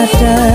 after.